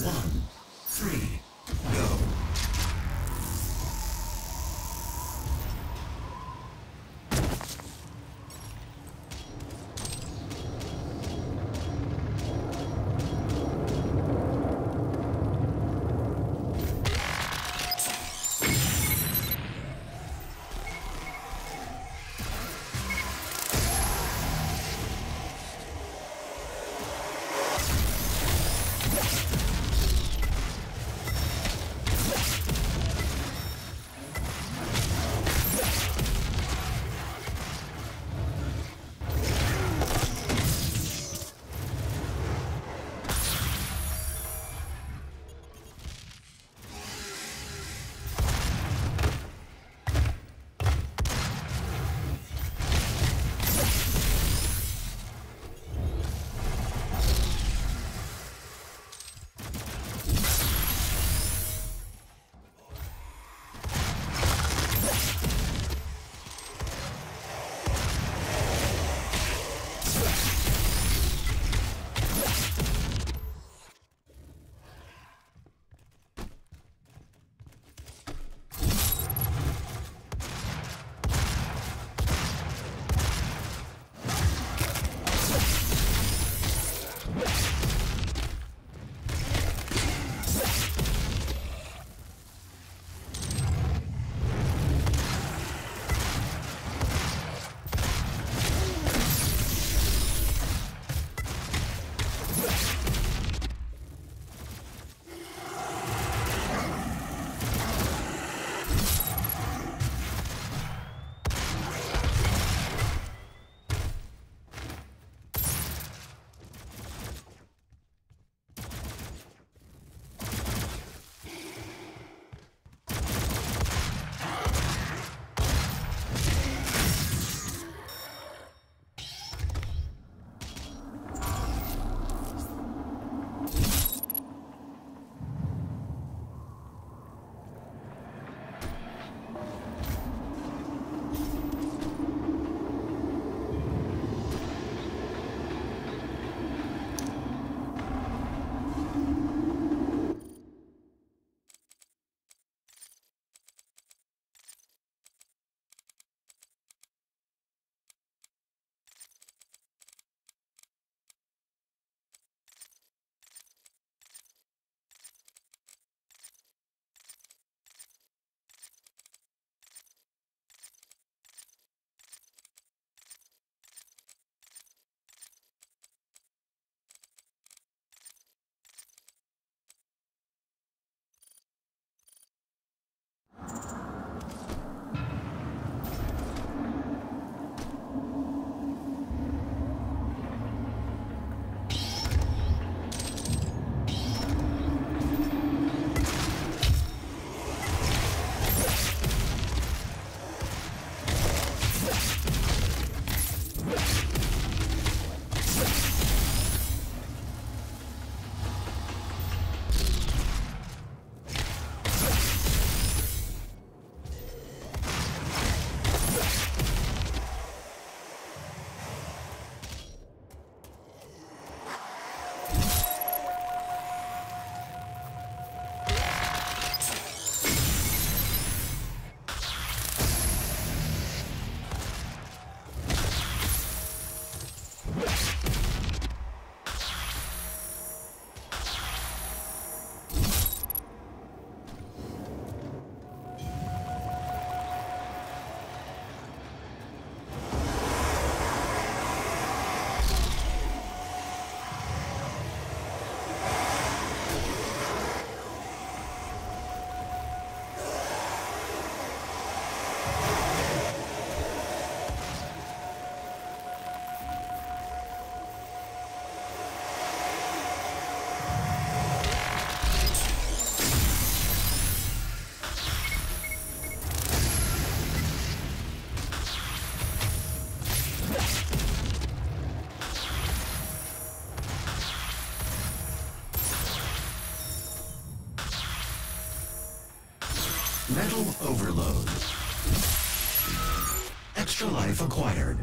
One, Extra life acquired.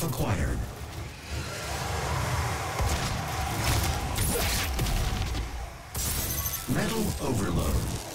Life acquired. Metal overload.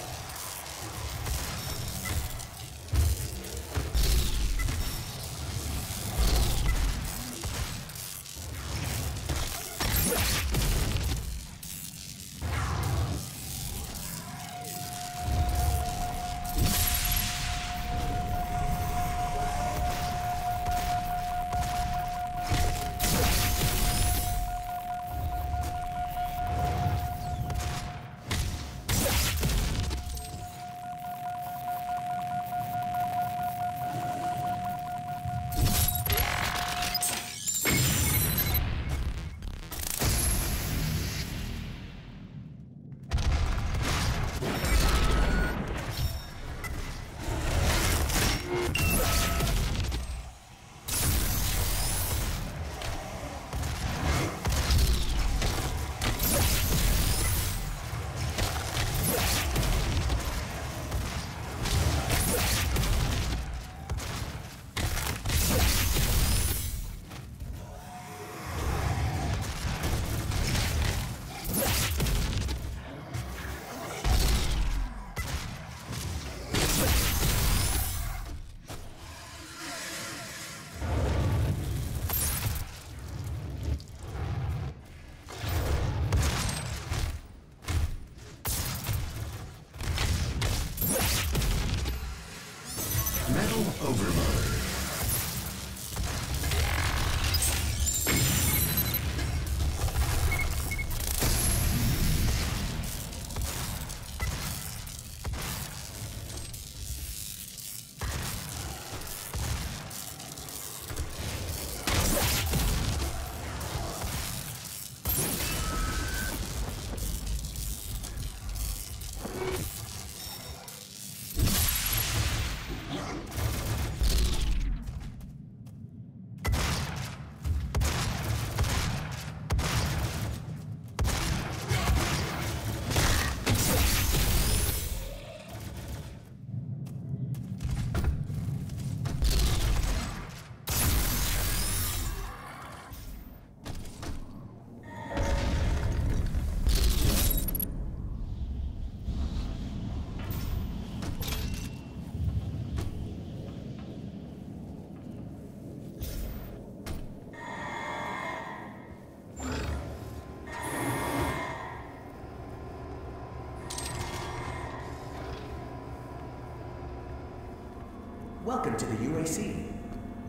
Welcome to the UAC.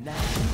Now